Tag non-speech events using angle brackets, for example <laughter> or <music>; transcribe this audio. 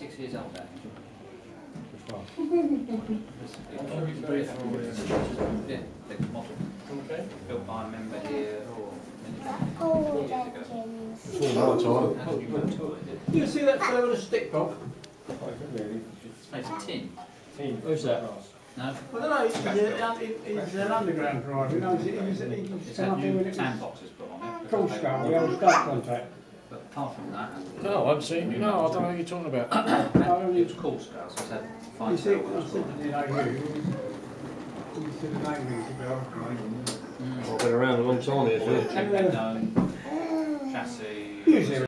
years old, that. Which one? Yeah, the model, Okay. built by a member here, or. Oh, years ago. Jenkins. Before my time. Hasn't been put to it, is it? You see that fellow with a stick, Bob? It's made of tin. Who's that? No? I don't know, he's, he's, he's an underground driver, he knows, it. he's, he's It's come had up here new with it. tan boxes put on it. Cool because they- skull, we have a stud contact. But apart from that, No, I haven't seen you. No, I don't know what you're talking about. and <coughs> it was cool scales, it's had You five see, I scales said on to it. the AU, you see the name rings a bell. Mm. I've been around a long time here, Phil. Check known chassis. Usually